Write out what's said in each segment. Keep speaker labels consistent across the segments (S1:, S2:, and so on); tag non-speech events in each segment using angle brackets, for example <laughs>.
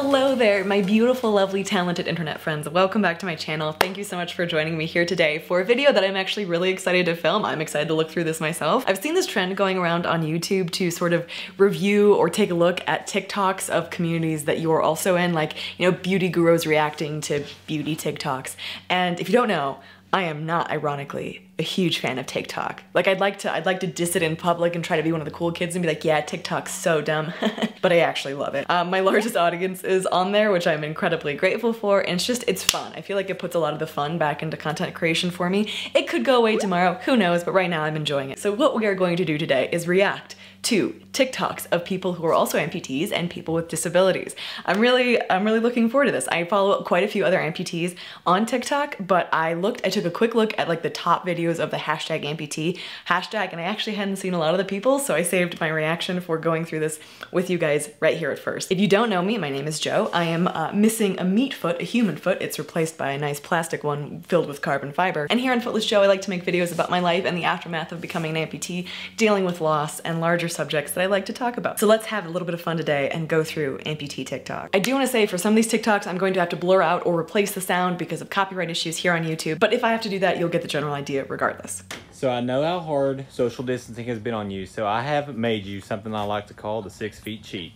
S1: Hello there, my beautiful, lovely, talented internet friends. Welcome back to my channel. Thank you so much for joining me here today for a video that I'm actually really excited to film. I'm excited to look through this myself. I've seen this trend going around on YouTube to sort of review or take a look at TikToks of communities that you are also in, like, you know, beauty gurus reacting to beauty TikToks. And if you don't know, I am not, ironically, a huge fan of TikTok. Like I'd like to I'd like to diss it in public and try to be one of the cool kids and be like, yeah, TikTok's so dumb. <laughs> but I actually love it. Um, my largest audience is on there, which I'm incredibly grateful for, and it's just, it's fun. I feel like it puts a lot of the fun back into content creation for me. It could go away tomorrow, who knows, but right now I'm enjoying it. So what we are going to do today is react to TikToks of people who are also amputees and people with disabilities. I'm really, I'm really looking forward to this. I follow quite a few other amputees on TikTok, but I looked, I took a quick look at like the top videos of the hashtag amputee hashtag, and I actually hadn't seen a lot of the people, so I saved my reaction for going through this with you guys right here at first. If you don't know me, my name is Jo. I am uh, missing a meat foot, a human foot. It's replaced by a nice plastic one filled with carbon fiber. And here on Footless Jo, I like to make videos about my life and the aftermath of becoming an amputee, dealing with loss, and larger subjects that I like to talk about. So let's have a little bit of fun today and go through amputee TikTok. I do want to say for some of these TikToks, I'm going to have to blur out or replace the sound because of copyright issues here on YouTube. But if I have to do that, you'll get the general idea regardless.
S2: So I know how hard social distancing has been on you, so I have made you something I like to call the six feet cheat.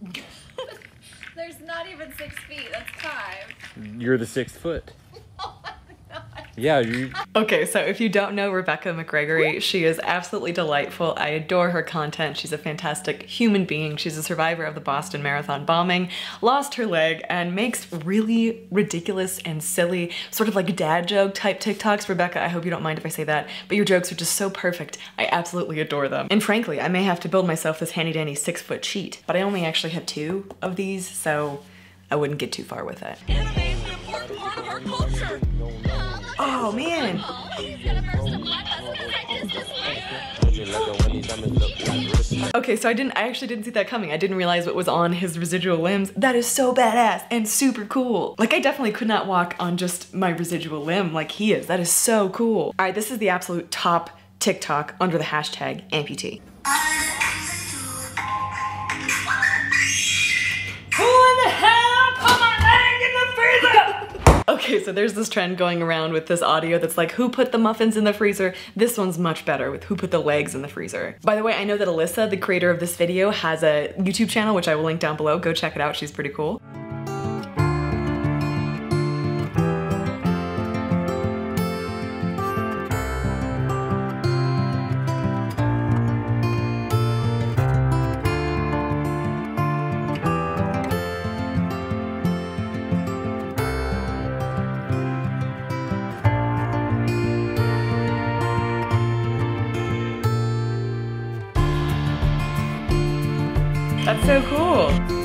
S2: <laughs>
S3: There's not even six feet, that's five.
S2: You're the sixth foot. Yeah, you.
S1: Okay, so if you don't know Rebekah Gregory, she is absolutely delightful. I adore her content. She's a fantastic human being. She's a survivor of the Boston Marathon bombing, lost her leg, and makes really ridiculous and silly, sort of like dad joke type TikToks. Rebecca, I hope you don't mind if I say that, but your jokes are just so perfect. I absolutely adore them. And frankly, I may have to build myself this handy dandy six foot cheat, but I only actually have two of these, so I wouldn't get too far with it. Oh man. Okay, so I didn't, I actually didn't see that coming. I didn't realize what was on his residual limbs. That is so badass and super cool. Like I definitely could not walk on just my residual limb like he is. That is so cool. All right, this is the absolute top TikTok under the hashtag amputee. Okay, so there's this trend going around with this audio that's like, who put the muffins in the freezer? This one's much better with who put the legs in the freezer. By the way, I know that Alyssa, the creator of this video, has a YouTube channel, which I will link down below. Go check it out, she's pretty cool. Cool.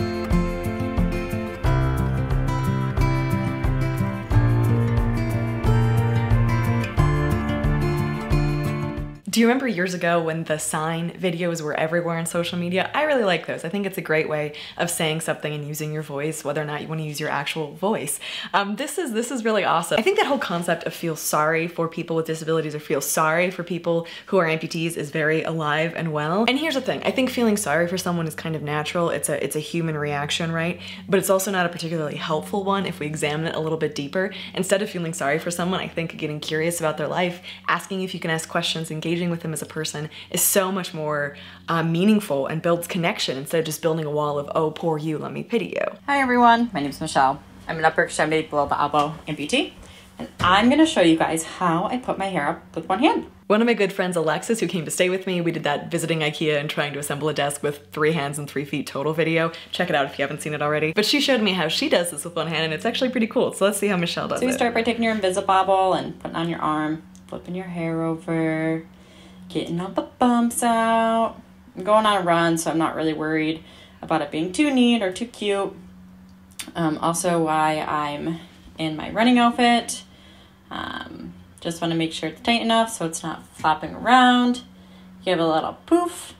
S1: Do you remember years ago when the sign videos were everywhere on social media? I really like those. I think it's a great way of saying something and using your voice, whether or not you want to use your actual voice. Um, this is this is really awesome. I think that whole concept of feel sorry for people with disabilities or feel sorry for people who are amputees is very alive and well. And here's the thing, I think feeling sorry for someone is kind of natural. It's a it's a human reaction, right? But it's also not a particularly helpful one if we examine it a little bit deeper. Instead of feeling sorry for someone, I think getting curious about their life, asking if you can ask questions, engaging with them as a person is so much more uh, meaningful and builds connection instead of just building a wall of, oh, poor you, let me pity you.
S4: Hi everyone, my name is Michelle. I'm an upper extremity below the elbow amputee, and I'm gonna show you guys how I put my hair up with one hand.
S1: One of my good friends, Alexis, who came to stay with me, we did that visiting Ikea and trying to assemble a desk with three hands and three feet total video. Check it out if you haven't seen it already. But she showed me how she does this with one hand and it's actually pretty cool. So let's see how Michelle does it.
S4: so you start by taking your Invisibobble and putting on your arm, flipping your hair over, getting all the bumps out. I'm going on a run, so I'm not really worried about it being too neat or too cute. Um, also, why I'm in my running outfit. Um, just want to make sure it's tight enough so it's not flopping around. Give a little poof.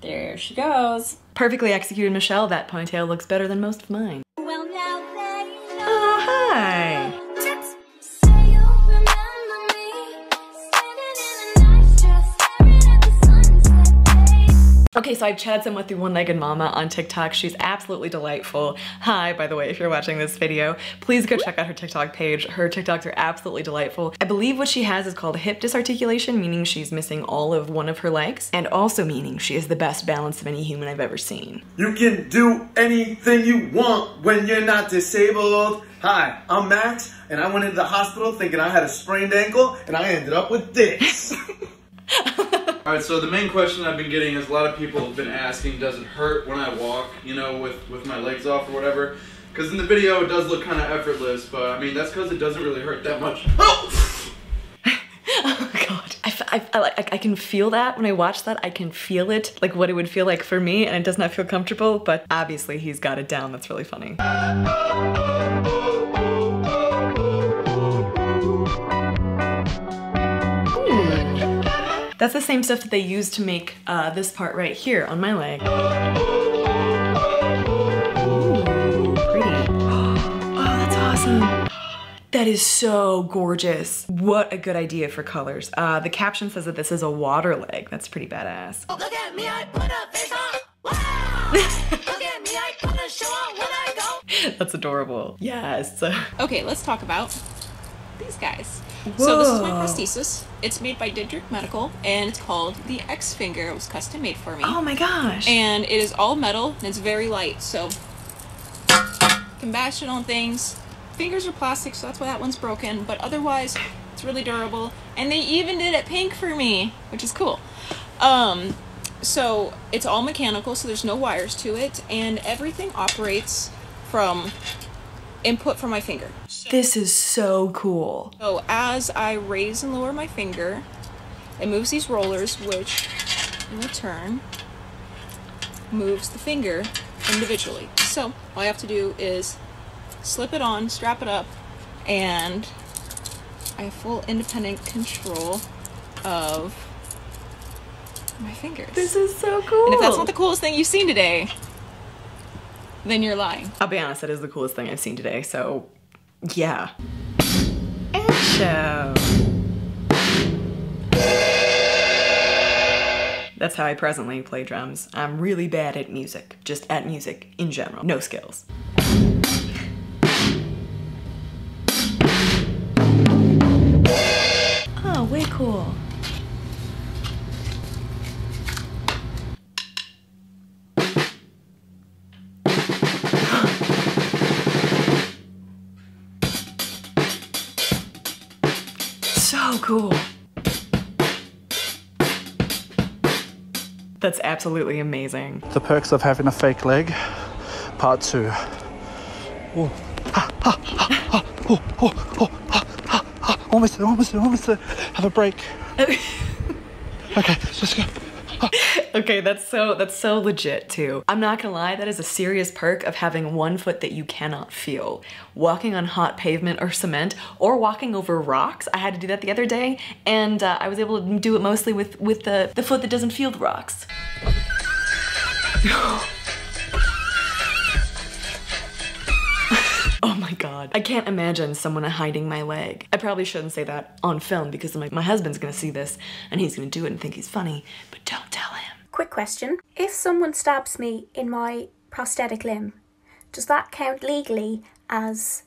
S4: There she goes.
S1: Perfectly executed, Michelle. That ponytail looks better than most of mine. Okay, so I've chatted some with the One-Legged Mama on TikTok. She's absolutely delightful. Hi, by the way, if you're watching this video, please go check out her TikTok page. Her TikToks are absolutely delightful. I believe what she has is called hip disarticulation, meaning she's missing all of one of her legs, and also meaning she is the best balance of any human I've ever seen.
S5: You can do anything you want when you're not disabled. Hi, I'm Max, and I went into the hospital thinking I had a sprained ankle, and I ended up with this. <laughs>
S6: All right, so the main question I've been getting is a lot of people have been asking, does it hurt when I walk, you know, with, with my legs off or whatever? Because in the video it does look kind of effortless, but I mean, that's because it doesn't really hurt that much. <laughs> Oh! <laughs>
S1: oh god. I, I, I, I can feel that when I watch that. I can feel it, like what it would feel like for me, and it does not feel comfortable, but obviously he's got it down. That's really funny. That's the same stuff that they use to make uh, this part right here on my leg. Ooh, pretty. <gasps> Oh, that's awesome. That is so gorgeous. What a good idea for colors. Uh, the caption says that this is a water leg. That's pretty badass.
S7: Look at me, I put a face on. Wow! Look at me, I put a show on when I go. <laughs>
S1: That's adorable. Yes. <laughs>
S3: Okay, let's talk about these guys. So this is my prosthesis. It's made by Didrick Medical, and it's called the X Finger. It was custom made for me.
S1: Oh my gosh.
S3: And it is all metal, and it's very light, so can bash it on things. Fingers are plastic, so that's why that one's broken, but otherwise, it's really durable. And they even did it pink for me, which is cool. Um, so it's all mechanical, so there's no wires to it, and everything operates from input from my finger.
S1: This is so cool.
S3: So as I raise and lower my finger, it moves these rollers, which in return moves the finger individually. So all I have to do is slip it on, strap it up, and I have full independent control of my fingers.
S1: This is so cool.
S3: and if that's not the coolest thing you've seen today, then you're lying.
S1: I'll be honest, that is the coolest thing I've seen today, so yeah. Show. That's how I presently play drums. I'm really bad at music, just at music in general, no skills. Oh, way cool. So cool. That's absolutely amazing.
S8: The perks of having a fake leg, part two. Oh. Ah, ah, ah, oh, oh, oh, ah, ah, ah. Almost there, almost there, almost there. Have a break. <laughs> okay, let's go. <laughs>
S1: Okay, that's so that's so legit too. I'm not gonna lie, that is a serious perk of having one foot that you cannot feel. Walking on hot pavement or cement, or walking over rocks. I had to do that the other day, and uh, I was able to do it mostly with with the the foot that doesn't feel the rocks. <laughs> god. I can't imagine someone hiding my leg. I probably shouldn't say that on film because my, my husband's gonna see this and he's gonna do it and think he's funny, but don't tell him.
S9: Quick question. If someone stabs me in my prosthetic limb, does that count legally as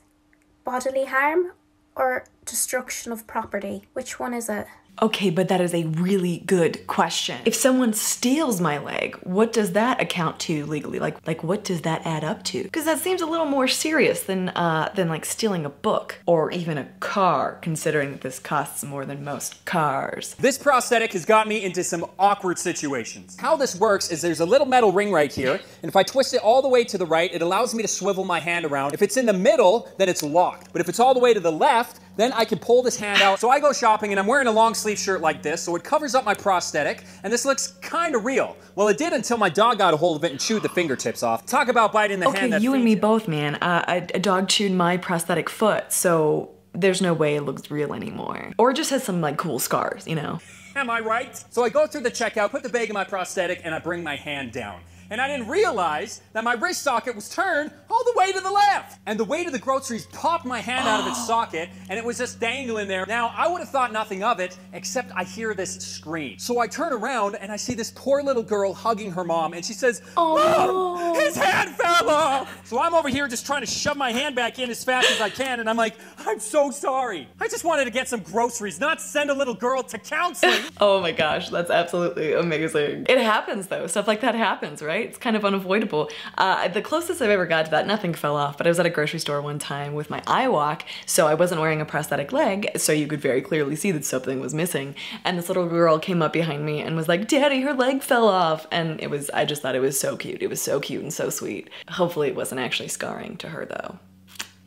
S9: bodily harm or destruction of property? Which one is it?
S1: Okay, but that is a really good question. If someone steals my leg, what does that account to legally? Like, like what does that add up to? Because that seems a little more serious than uh, than like stealing a book or even a car, considering that this costs more than most cars.
S10: This prosthetic has got me into some awkward situations. How this works is there's a little metal ring right here, and if I twist it all the way to the right, it allows me to swivel my hand around. If it's in the middle, then it's locked. But if it's all the way to the left, then I can pull this hand out. So I go shopping and I'm wearing a long sleeve shirt like this, so it covers up my prosthetic, and this looks kind of real. Well, it did until my dog got a hold of it and chewed the fingertips off. Talk about biting the
S1: Okay,
S10: hand that
S1: you and me both, man. Uh, a, a dog chewed my prosthetic foot, so there's no way it looks real anymore. Or it just has some like cool scars, you know?
S10: Am I right? So I go through the checkout, put the bag in my prosthetic, and I bring my hand down. And I didn't realize that my wrist socket was turned all the way to the left. And the weight of the groceries popped my hand out of its <gasps> socket, and it was just dangling there. Now, I would have thought nothing of it, except I hear this scream. So I turn around, and I see this poor little girl hugging her mom, and she says, Oh, his hand fell off. So I'm over here just trying to shove my hand back in as fast as I can, and I'm like, I'm so sorry. I just wanted to get some groceries, not send a little girl to counseling. <laughs>
S1: Oh my gosh, that's absolutely amazing. It happens though, stuff like that happens, right? It's kind of unavoidable. Uh, the closest I've ever got to that, nothing fell off, but I was at a grocery store one time with my iWalk, so I wasn't wearing a prosthetic leg, so you could very clearly see that something was missing. And this little girl came up behind me and was like, Daddy, her leg fell off. And it was, I just thought it was so cute. It was so cute and so sweet. Hopefully it wasn't actually scarring to her though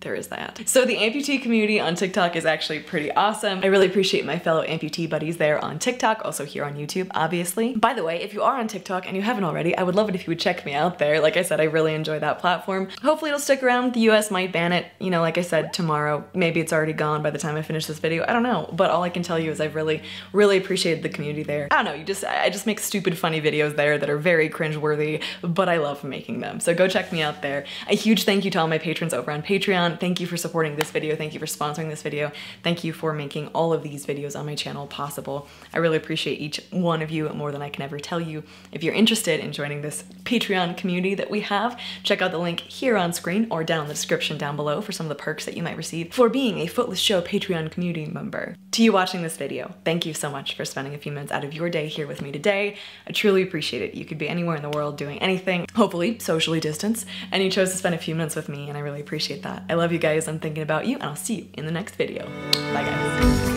S1: there is that. So the amputee community on TikTok is actually pretty awesome. I really appreciate my fellow amputee buddies there on TikTok, also here on YouTube, obviously. By the way, if you are on TikTok and you haven't already, I would love it if you would check me out there. Like I said, I really enjoy that platform. Hopefully it'll stick around. The US might ban it, you know, like I said, tomorrow. Maybe it's already gone by the time I finish this video. I don't know. But all I can tell you is I've really, really appreciated the community there. I don't know, you just, I just make stupid funny videos there that are very cringeworthy, but I love making them. So go check me out there. A huge thank you to all my patrons over on Patreon. Thank you for supporting this video. Thank you for sponsoring this video. Thank you for making all of these videos on my channel possible. I really appreciate each one of you more than I can ever tell you. If you're interested in joining this Patreon community that we have, check out the link here on screen or down in the description down below for some of the perks that you might receive for being a Footless Jo Patreon community member. To you watching this video, thank you so much for spending a few minutes out of your day here with me today. I truly appreciate it. You could be anywhere in the world doing anything, hopefully socially distance, and you chose to spend a few minutes with me and I really appreciate that. I love you guys. I'm thinking about you and I'll see you in the next video. Bye guys.